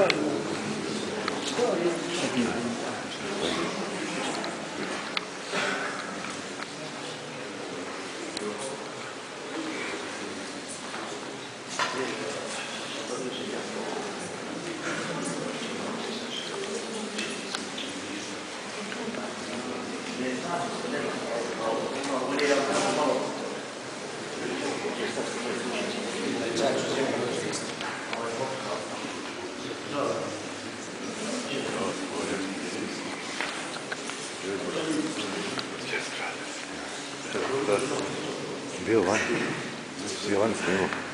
Bio 違うんですね今。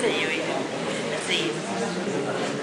see you. See.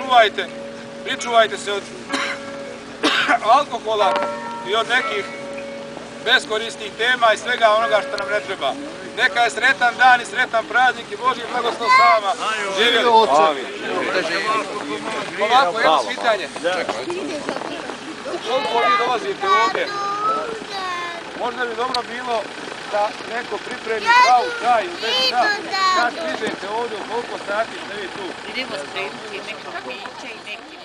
Čuvajte, pričuvajte se od alkohola i od nekih beskorisnih tema i svega onoga što nam ne treba. Neka je sretan dan i sretan praznik i Božji blagoslov sa vama. Živjeli! Amin. Ovako, jedno pitanje. Koliko vi dolazite ovdje? Možda bi dobro bilo da neko pripremi kavu, čaj, u već da, kad stižete ovdje, u koliko sati ste vi tu? Idemo spremiti neke piće i neki